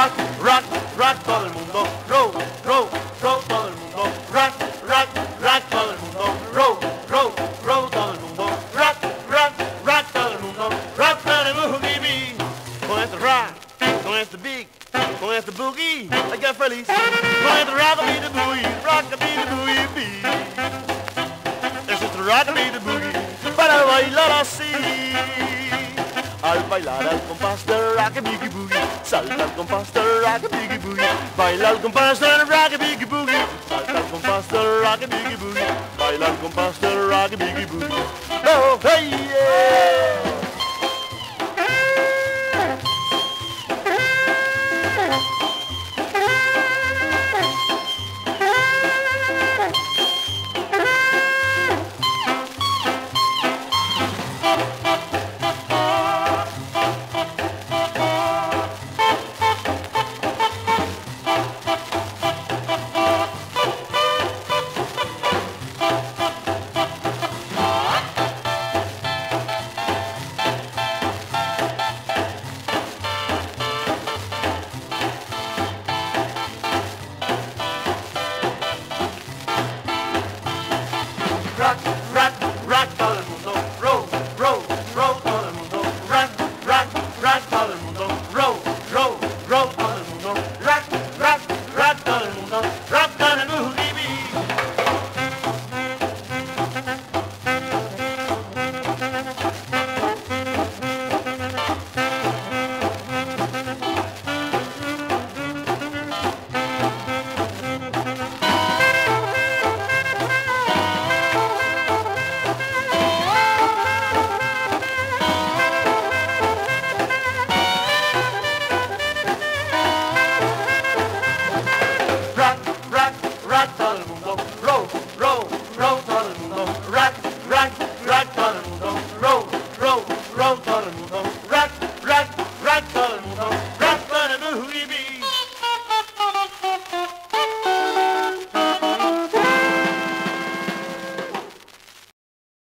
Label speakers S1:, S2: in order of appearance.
S1: rock, rock, rock todo el mundo, row, row, row todo el mundo, rock, rock, rock todo el mundo, row, row, row todo el mundo, rock, rock, rock todo el mundo, rock para el boogie beat. Con este rock, con este beat, con este boogie, hay que feliz. Con este rock beat the boogie, rock beat the boogie beat. Es este rock beat the boogie, para bailar así. Al bailar al compás del rock boogie boogie, salta al compás del rock boogie boogie, baila al compás del rock boogie boogie, salta al compás del rock boogie boogie, baila al compás del rock boogie boogie. Oh, hey, yeah. как